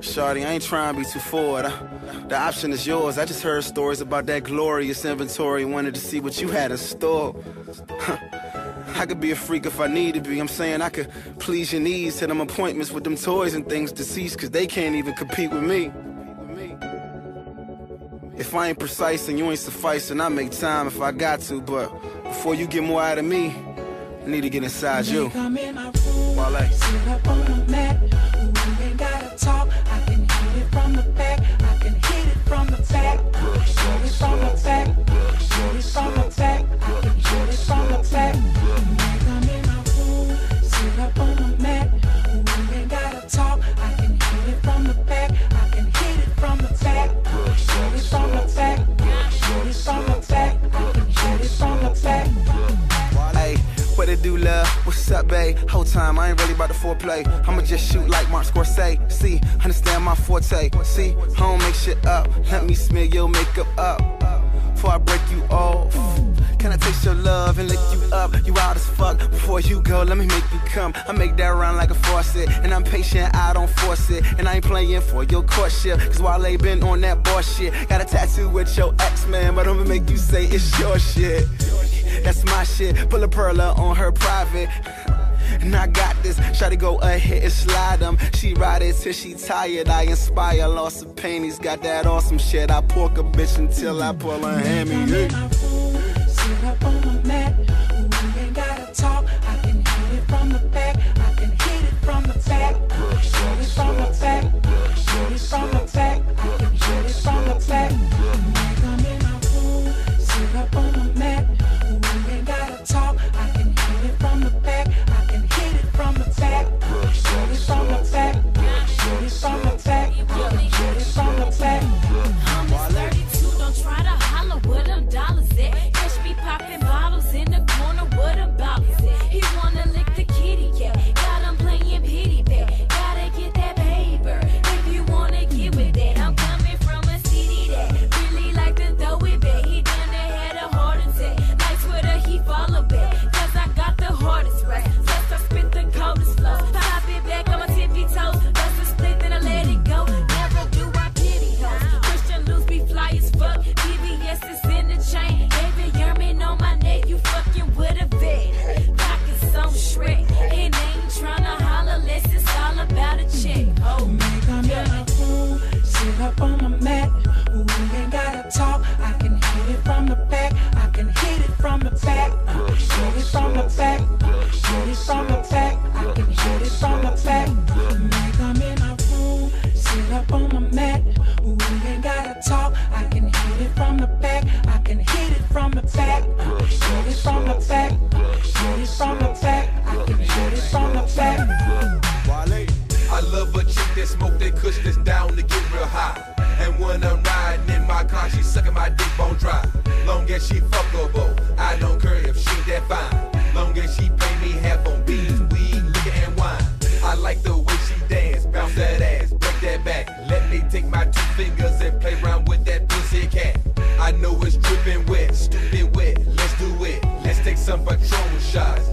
Shawty, I ain't trying to be too forward. I, the option is yours. I just heard stories about that glorious inventory. Wanted to see what you had in store. I could be a freak if I need to be. I'm saying I could please your needs, hit them appointments with them toys and things deceased, cause they can't even compete with me. If I ain't precise and you ain't sufficing, I make time if I got to, but before you get more out of me, I need to get inside you. Come in my room, Wale. From the back. Time, I ain't really about to foreplay. I'ma just shoot like Mark Scorsese. See, understand my forte. See, I don't make shit up. Let me smear your makeup up. Before I break you off. Can I taste your love and lick you up? You out as fuck. Before you go, let me make you come. I make that run like a faucet. And I'm patient, I don't force it. And I ain't playing for your courtship. Cause while they been on that bullshit, got a tattoo with your ex man, but I'ma make you say it's your shit. That's my shit. Pull a perla on her private. And I got this. Try to go ahead and slide them. She ride it till she tired. I inspire. Lost of panties. Got that awesome shit. I pork a bitch until I pull her hammy. Come I love a chick that smoke that kush that's down to get real high. And when I'm riding in my car, she sucking my dick bone dry. Long as she fuckable, I don't care if she that fine. Long as she pay me half on beans, weed, liquor, and wine. I like the way she dance, bounce that ass, break that back. Let me take my two fingers and play around with that pussy cat. I know it's dripping wet, stupid wet. Let's do it. Let's take some Patron shots.